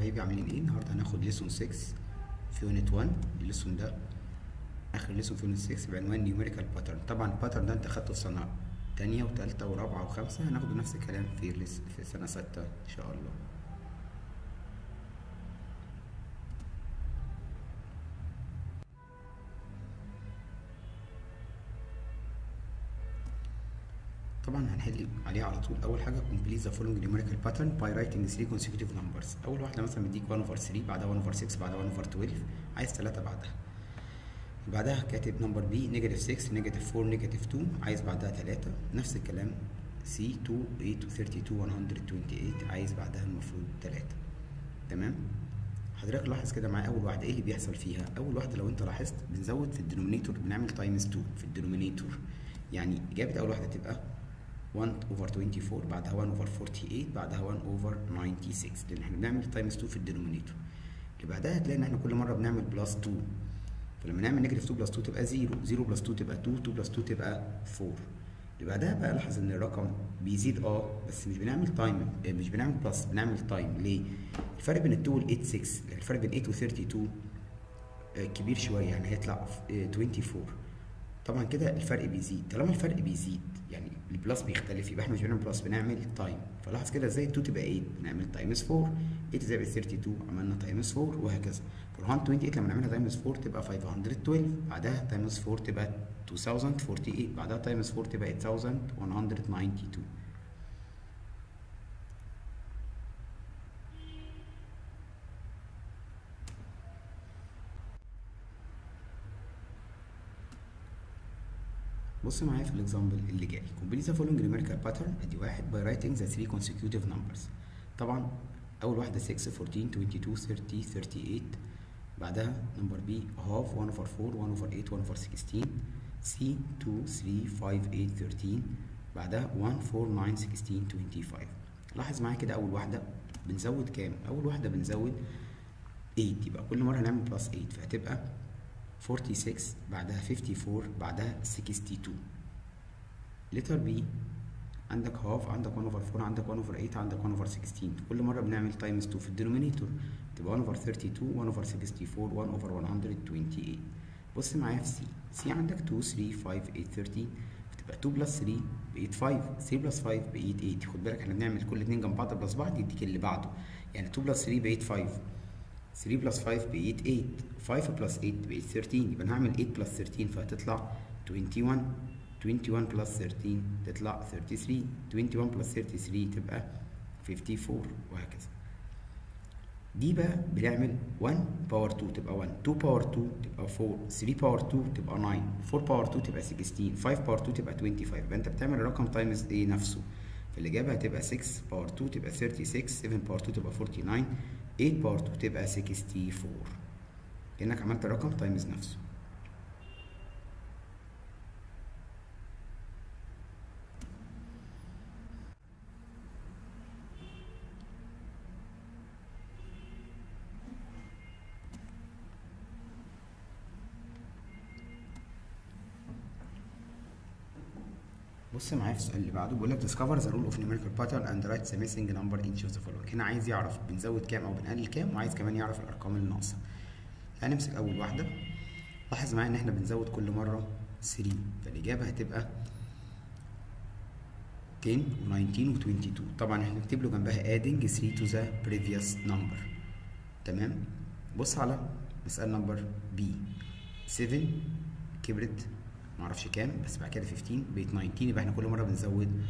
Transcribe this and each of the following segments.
حبايبي عاملين إيه؟ النهارده هناخد lesson 6 في unit 1 ال lesson ده آخر lesson في unit 6 بعنوان numerical pattern طبعا ال pattern ده انت خدته في سنة تانية وتالتة ورابعة وخمسة هناخده نفس الكلام في في سنة ستة إن شاء الله. طبعا هنحل عليه على طول. أول حاجة complete the following numerical pattern by writing three consecutive numbers. أول واحدة مثلا مديك 1 over 3 بعدها 1 over 6 بعدها 1 over 12 عايز 3 بعدها. بعدها كاتب number B negative 6 negative 4 negative 2 عايز بعدها 3 نفس الكلام. C 2 8 32 128 عايز بعدها المفروض 3 تمام؟ حضرتك لاحظ كده معايا أول واحدة إيه اللي بيحصل فيها؟ أول واحدة لو أنت لاحظت بنزود في ال denominator بنعمل times 2 في ال denominator. يعني إجابة أول واحدة تبقى 1 over 24 بعدها 1 over 48 بعدها 1 over 96 لأن إحنا بنعمل times 2 في ال denominator اللي بعدها هتلاقي إن إحنا كل مرة بنعمل plus 2 فلما نعمل negative 2 plus 2 تبقى 0 0 plus 2 تبقى 2 2 plus 2 تبقى 4 اللي بعدها بقى لاحظ إن الرقم بيزيد آه بس مش بنعمل times مش بنعمل plus بنعمل times ليه؟ الفرق بين ال 2 وال 8 6 الفرق بين 8 و 32 كبير شوية. يعني هيطلع 24 طبعا كده الفرق بيزيد. طالما الفرق بيزيد يعني ال plus بيختلف يبقى إحنا مش بنعمل plus بنعمل times. فلاحظ كده إزاي 2 تبقى 8 بنعمل times 4 8 زائد 32 عملنا times 4 وهكذا. 428 لما نعملها times 4 تبقى 512 بعدها times 4 تبقى 2048 بعدها times 4 تبقى 8192 بص معايا في ال example اللي جاي. Complete the following numerical pattern. ادي واحد by writing the three consecutive numbers. طبعا أول واحدة 6 14 22 30 38 بعدها number B half 1 over 4 1 over 8 1 over 16 C 2 3 5 8 13 بعدها 1 4 9 16 25 لاحظ معايا كده أول واحدة بنزود كام؟ أول واحدة بنزود 8 يبقى كل مرة هنعمل plus 8 فهتبقى 46 بعدها 54 بعدها 62 letter B عندك half عندك 1 over 4 عندك 1 over 8 عندك 1 over 16 كل مرة بنعمل times 2 في ال denominator تبقى 1 over 32 1 over 64 1 over 128 بص معايا في C C عندك 2 3 5 8 13 فتبقى 2 plus 3 بقيت 5 3 plus 5 بقيت 8 خد بالك إحنا بنعمل كل اتنين جنب بعض plus بعض يديك اللي بعده. يعني 2 plus 3 بقيت 5 3 plus 5 بقيت 8 5 plus 8 بقيت 13 يبقى نعمل 8 plus 13 فهتطلع 21 21 plus 13 تطلع 33 21 plus 33 تبقى 54 وهكذا. دي بقى بنعمل 1 power 2 تبقى 1 2 power 2 تبقى 4 3 power 2 تبقى 9 4 power 2 تبقى 16 5 power 2 تبقى 25 يبقى أنت بتعمل الرقم times إيه نفسه. فالإجابة هتبقى 6 power 2 تبقى 36 7 power 2 تبقى 49 8 power 2 تبقى 64 كأنك عملت الرقم times نفسه. بص معايا في السؤال اللي بعده بيقول لك of numerical pattern and write the missing number in each of the following. هنا عايز يعرف بنزود كام أو بنقلل كام وعايز كمان يعرف الأرقام اللي ناقصه هنمسك أول واحدة. لاحظ معايا إن إحنا بنزود كل مرة 3 فالإجابة هتبقى 10 و19 و22 طبعا إحنا نكتب له جنبها adding 3 to the previous number. تمام؟ بص على مسألة number B 7 كبرت معرفش كام بس بعد كده 15 بقت 19 يبقى إحنا كل مرة بنزود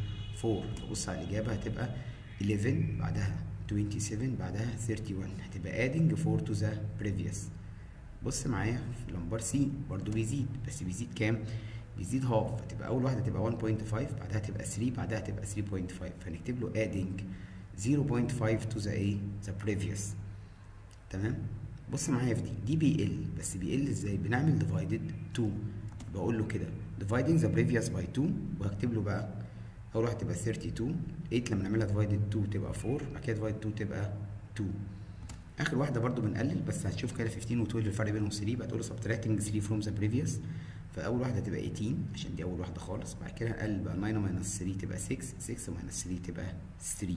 4 فبص على الإجابة هتبقى 11 بعدها 27 بعدها 31 هتبقى adding 4 to the previous. بص معايا في number C برضو بيزيد. بس بيزيد كام؟ بيزيد half فتبقى أول واحدة تبقى 1.5 بعدها تبقى 3 بعدها تبقى 3.5 فنكتب له adding 0.5 to the a the previous. تمام؟ بص معايا في دي. دي بيقل بس بيقل إزاي؟ بنعمل divided 2 بقول له كده dividing the previous by 2 وهكتب له بقى واحدة تبقى 32 8 لما نعملها divided 2 تبقى 4 بعد كده divided 2 تبقى 2 آخر واحدة برضو بنقلل بس هتشوف كده 15 و12 الفرق بينهم 3 بقى تقول له subtracting 3 from the previous. فأول واحدة تبقى 18 عشان دي أول واحدة خالص. بعد كده هنقلل بقى 9 minus 3 تبقى 6 6 minus 3 تبقى 3